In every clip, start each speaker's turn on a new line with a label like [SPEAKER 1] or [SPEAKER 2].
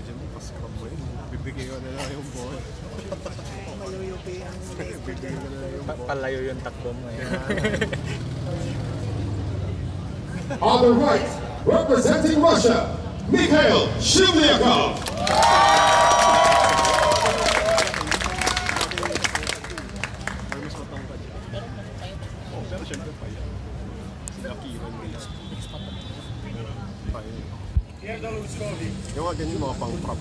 [SPEAKER 1] Imagine mo, pa-scrum yun. Bibigay ko na lang yung ball. Maluyupi ang Bibigay ko na lang yung Pa- ball.
[SPEAKER 2] Palayo yung takbo mo eh. On the right, representing Russia, Mikhail Shivlyakov.
[SPEAKER 1] Or mas matangkad siya. Pero syempre pa yan. Sila Kieran nila. Pa yun. Yung mga ganyan mga pang prop.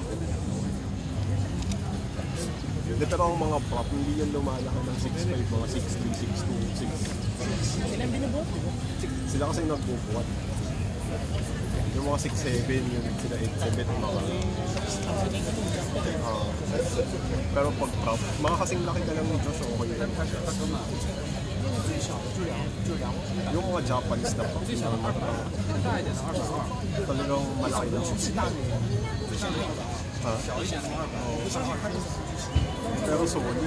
[SPEAKER 1] Hindi, pero ang mga prop, hindi yan lumalaki ng 6'5", mga 6'3", 6'2", 6'. Sila ang binubuhat. Sila kasi nagbubuhat. Yung mga 6'7", yun sila 8'7", mga Ah. pero pag prop, mga kasing laki ka lang ni Josh, okay 最小的就两就两万，用我夹板是的，最小的二百，大一点的二十二，再有那么一点，大一点的，小一点的二百，不长，它就是是，我就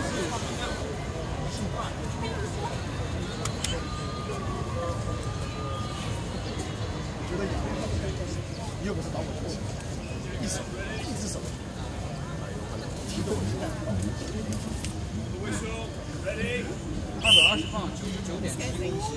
[SPEAKER 1] 觉得你又不是打广，一手，一只手，提都不提。二十号九十九点七。零七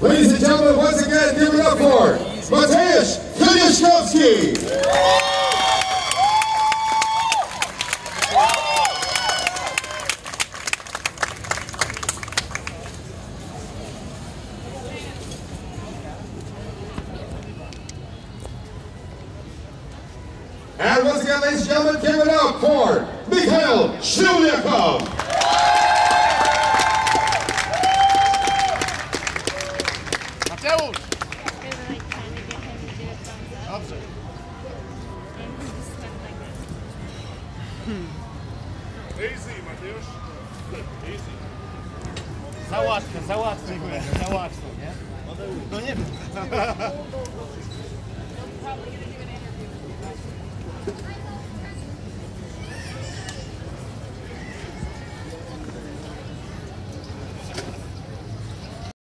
[SPEAKER 3] Ladies
[SPEAKER 2] and gentlemen, once again, give it up for Mateusz Kieliszkowski. And once again, ladies and gentlemen, give it up for Mikhail Shivlyakov. They were
[SPEAKER 4] like trying to get him to do a thumbs up. And he just went like this. Easy, Mateusz. Easy.
[SPEAKER 2] Za łatwo, za łatwo, za łatwo,